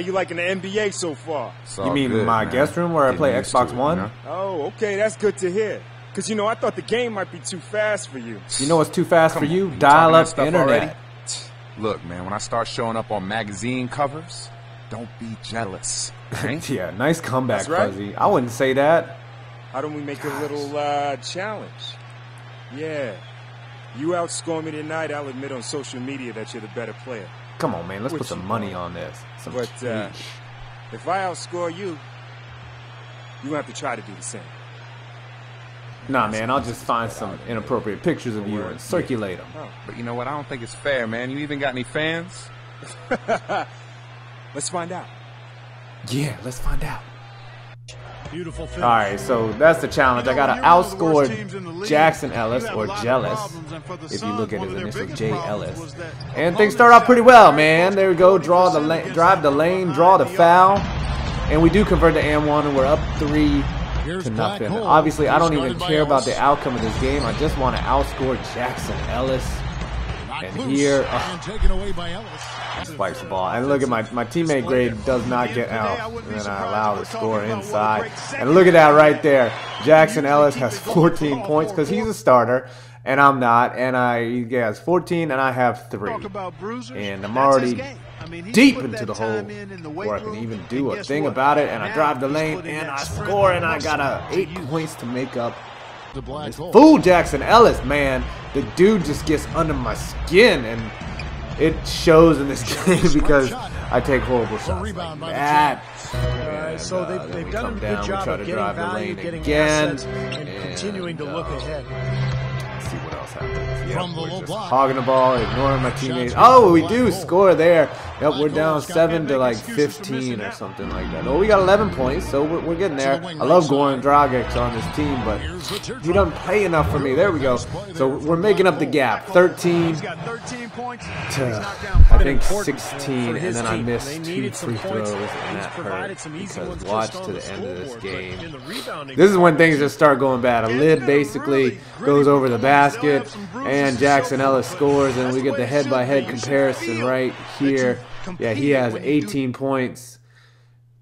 you liking the NBA so far? It's You mean good, my man. guest room where I play Xbox to it, One? You know? Oh, okay, that's good to hear. Cause you know, I thought the game might be too fast for you. You know what's too fast Come for you? you Dial up stuff internet. already? Look, man, when I start showing up on magazine covers, don't be jealous. Right? Yeah, nice comeback, That's right. Fuzzy. I wouldn't say that. How don't we make a little uh, challenge? Yeah. You outscore me tonight, I'll admit on social media that you're the better player. Come on, man. Let's What put some money want? on this. Some But uh, if I outscore you, you have to try to do the same. Nah, man. I'll just find some inappropriate pictures of you and circulate them. But you know what? I don't think it's fair, man. You even got any fans? Let's find out. Yeah, let's find out. Beautiful finish. All right, so that's the challenge. I gotta outscore Jackson Ellis or Jealous, if you look at his initial J Ellis. And things start off pretty well, man. There we go. Draw the lane, drive the lane, draw the foul, and we do convert to and one, and we're up three to nothing. Obviously, I don't even care about the outcome of this game. I just want to outscore Jackson Ellis. And here, uh, and taken away by Ellis. spikes the ball. And look at my, my teammate grade does not get out. And then I allow the score inside. And look at that right there. Jackson Ellis has 14 points because he's a starter. And I'm not. And I he has 14 and I have 3. Talk about bruisers. And I'm already. I mean, deep into the hole in in the where I can even do a thing what? about it. And I drive the lane and I score. And I got a 8 points to make up The black this hole. fool Jackson Ellis, man. The dude just gets under my skin, and it shows in this game because I take horrible shots like the that. Uh, so And, uh, they've, then they've done a come good job of getting the value, getting again, assets, and, continuing to and, look uh, ahead. Let's see what else happens. Yep, From the we're low just block. hogging the ball, ignoring my teammates. Oh, we do score there. Yep, we're down seven to like 15 or something like that. Oh, we got 11 points, so we're, we're getting there. To the wing I love Goran Dragic on this team, but Here's the teardrop. he doesn't play enough for me. There we go. So we're making up the gap. 13 He's got 13 points. He's to I think 16, and then I missed two free throws, and that hurt because watch to the end of this game. in the rebounding This is when things just start going bad. A lid basically goes over the basket, and Jackson Ellis scores, and we get the head-by-head comparison right here. Yeah, he has 18 points,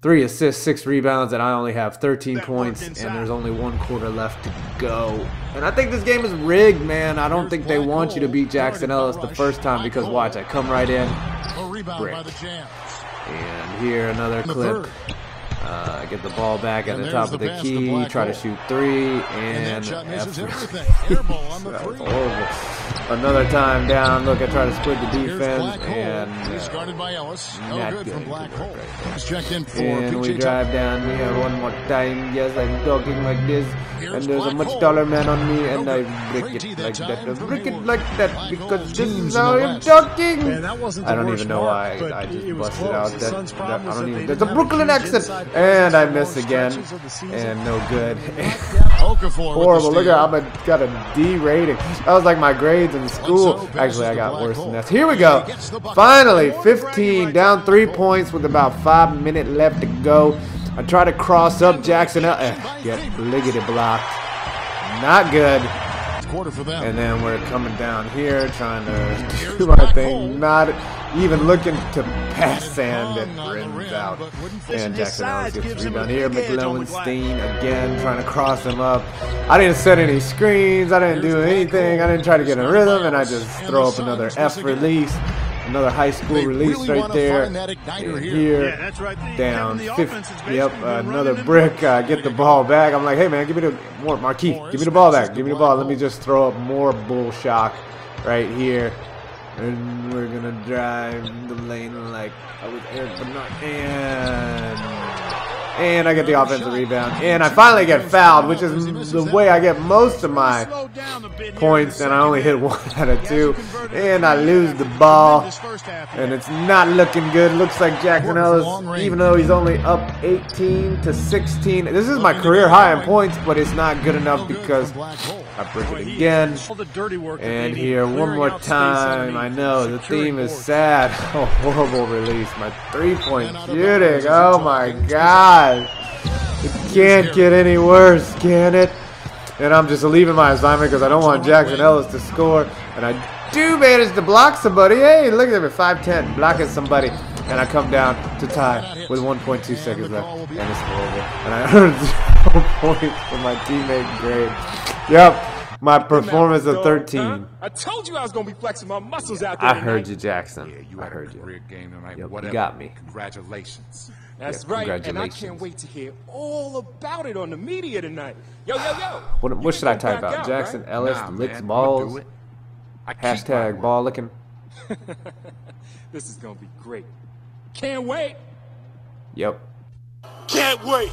three assists, six rebounds, and I only have 13 points, and there's only one quarter left to go. And I think this game is rigged, man. I don't think they want you to beat Jackson Ellis the first time because watch, I come right in, A rebound Brick. by the Jams. and here another The clip. Uh, get the ball back at And the top of the the pass to key. Black Try to shoot three, And and shot misses everything. Air ball on the three. horrible. Another time down. Look, I try to split the defense, Black Hole. and He's uh, guarded by Ellis. No not good good. from Black Hole. right. He's checked in for and we PJ drive down here one more time. Yes, I'm talking like this, Here's and there's a much Hole. taller man on me, and No I break it like that. I break it like that Black because Hole this is how I'm talking. Man, that wasn't I don't even know why I just busted out that, Suns' that problem I don't even. There's a Brooklyn inside and I miss again, stretches of the season. and no good. Horrible. Look at I'm a, got a D rating. That was like my grades in school. Actually, I got worse than that. Here we go. He gets the bucket. Finally, 15 down three points with about five minutes left to go. I try to cross up Jackson. Eh, get liggity blocked. Not good. Quarter for them. And then we're coming down here trying to do my thing. Not even looking to pass sand and rims out. And Jackson Ellis gets the rebound here. McLewenstein again trying to cross him up. I didn't set any screens. I didn't do anything. I didn't try to get a rhythm. And I just throw up another F release. Another high school They release really right there. find that igniter And here. here Yeah, that's right. Down the 50. offense is Yep, been another brick. Uh, get the ball back. I'm like, hey man, give me the more Marquis. Give me the ball back. Give me the ball. Let me just throw up more bull shock right here. And we're gonna drive the lane like I was Eric Bernard. And and I get the offensive rebound. And I finally get fouled, which is the way I get most of my slowed down a bit here in points, and I only hit one out of two. And I lose the ball. And it's not looking good. Looks like Jackson Ellis, even though he's only up 18 to 16. This is my career high in points, but it's not good enough because I break it again. All the dirty work that they And here, one more time. I know the theme is sad. Oh, horrible release. My three-point shooting. Oh my God! It can't get any worse, can it? And I'm just leaving my assignment because I don't want Jackson Ellis to score. And I do manage to block somebody. Hey, look at me, 5'10", blocking somebody. and I come down to tie with 1.2 seconds left, and it's horrible. And I earned zero points for my teammate grade. Yep, my performance of 13. huh? I told you I was gonna be flexing my muscles out there. I heard you, Jackson. Yeah, you I heard a you. career game tonight. Yep, you got me. Congratulations. That's Yeah, right, and I can't wait to hear all about it on the media tonight. Yo, yo, yo. What, what should I type out? out, Jackson right? Ellis Nah, licks man, I'ma balls. do it. I Hashtag ball licking. This is gonna be great. Can't wait. Yep. Can't wait.